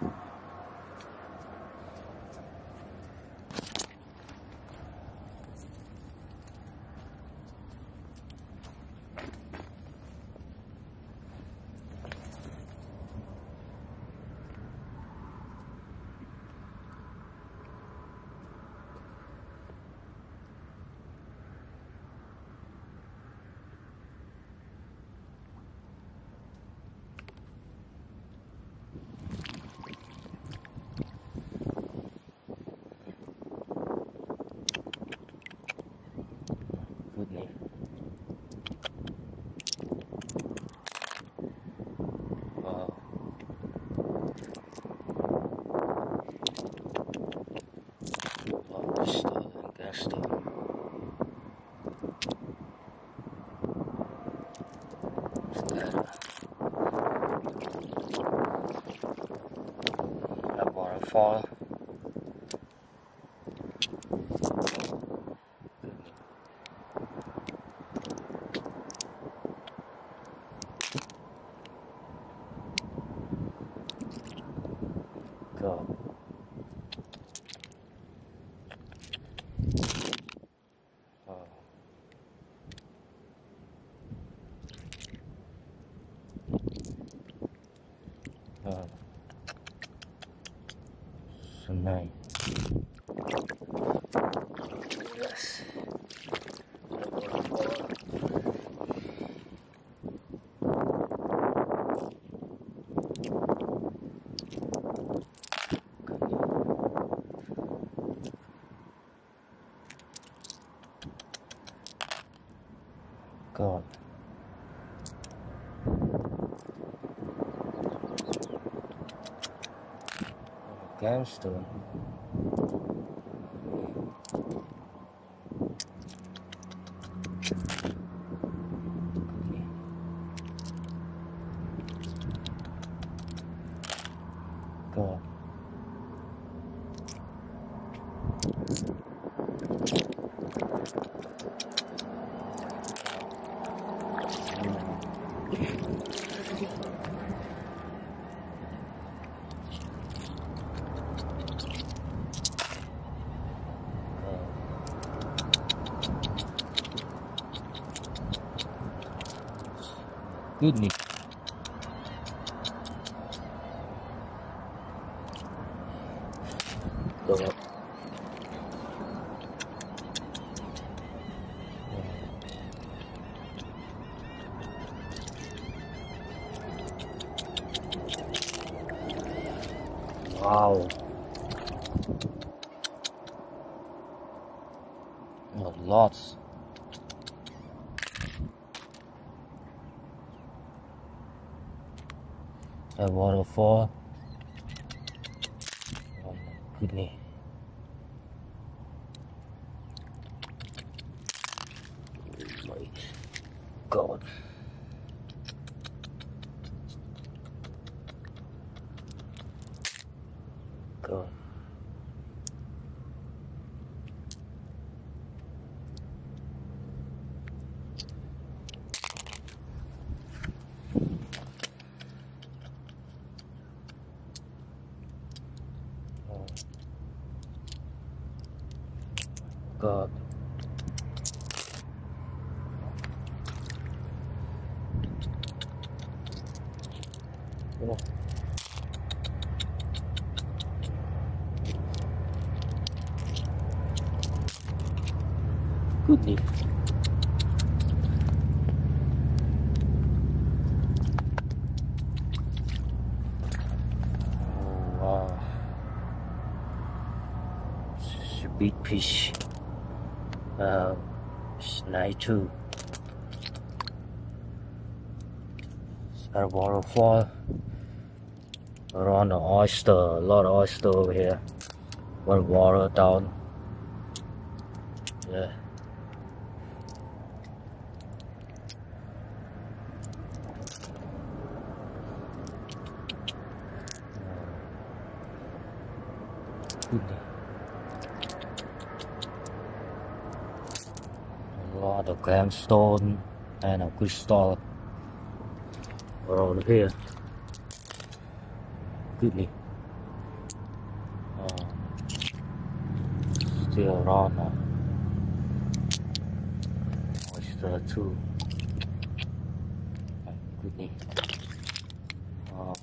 gas stove. A waterfall. Go. Oh. Oh. Nice. Yes. God. against Goodness. Go up. Wow. Oh, lots. A waterfall. Oh, oh my goodness. My God. God. Oh. Oh. Goodness. Oh, wow. Super big. Uh, nice too. Got a waterfall around the oyster, a lot of oyster over here. One water down. Yeah. Goodness. A lot of granstone and a crystal around here. Goodness. Uh, still around now. Oyster too. My goodness. Oh.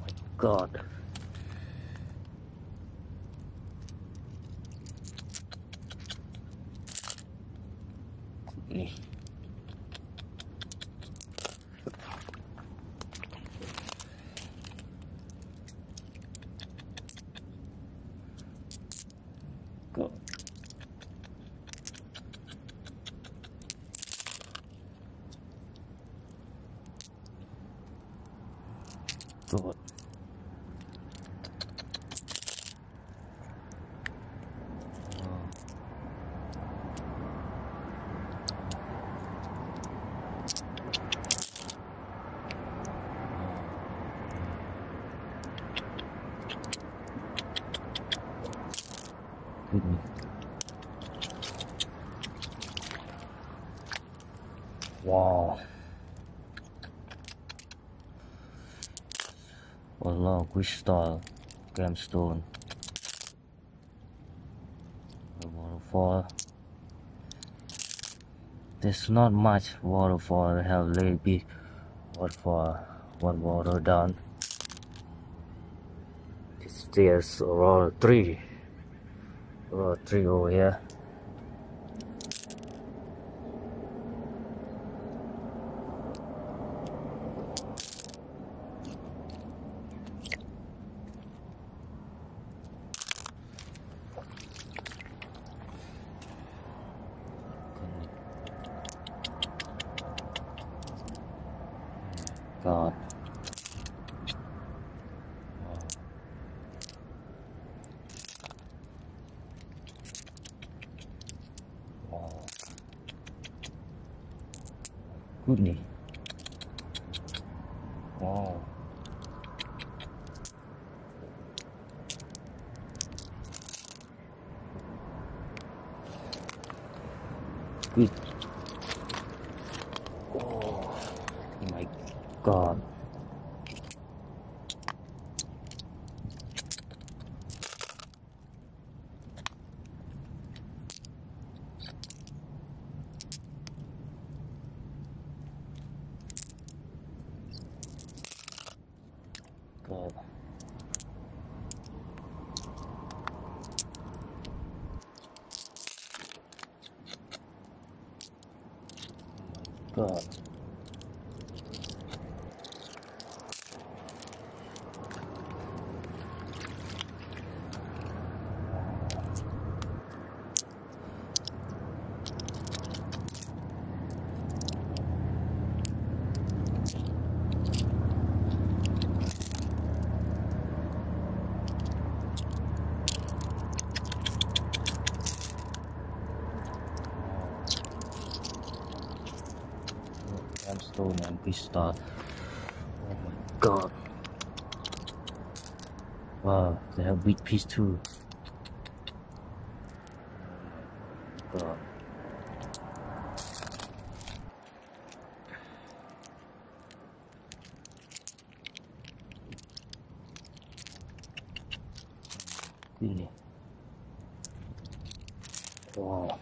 My God. Goodness. God. God. Oh. Goodness. Wow. Of crystal, gemstone. Waterfall. There's not much waterfall. I have bit waterfall, one water down. There's around three. Around three over here. God. Goodness. Wow. Good. Oh my God. God. God. Gemstone and crystal. Oh my god. Wow, they have big piece too. God. Really? Wow.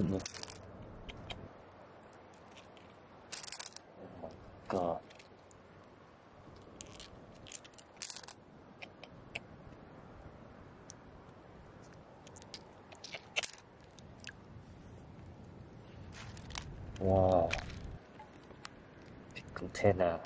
Oh my god. Wow. Big container.